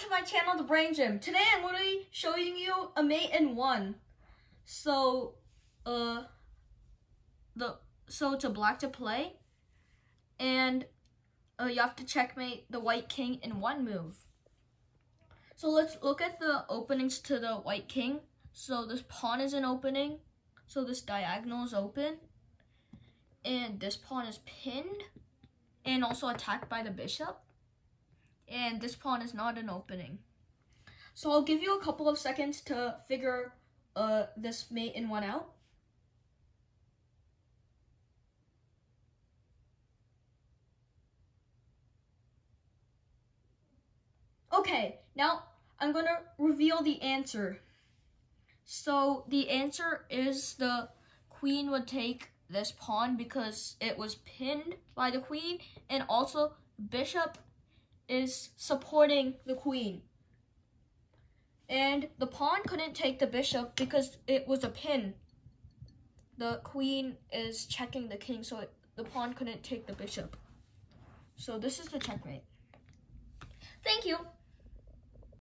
to my channel, The Brain Gym. Today I'm going to be showing you a mate in one. So, uh, the so it's a black to play, and uh, you have to checkmate the white king in one move. So let's look at the openings to the white king. So this pawn is an opening, so this diagonal is open, and this pawn is pinned, and also attacked by the bishop and this pawn is not an opening. So I'll give you a couple of seconds to figure uh, this mate in one out. Okay, now I'm gonna reveal the answer. So the answer is the queen would take this pawn because it was pinned by the queen and also bishop is supporting the queen. And the pawn couldn't take the bishop because it was a pin. The queen is checking the king, so it, the pawn couldn't take the bishop. So this is the checkmate. Thank you.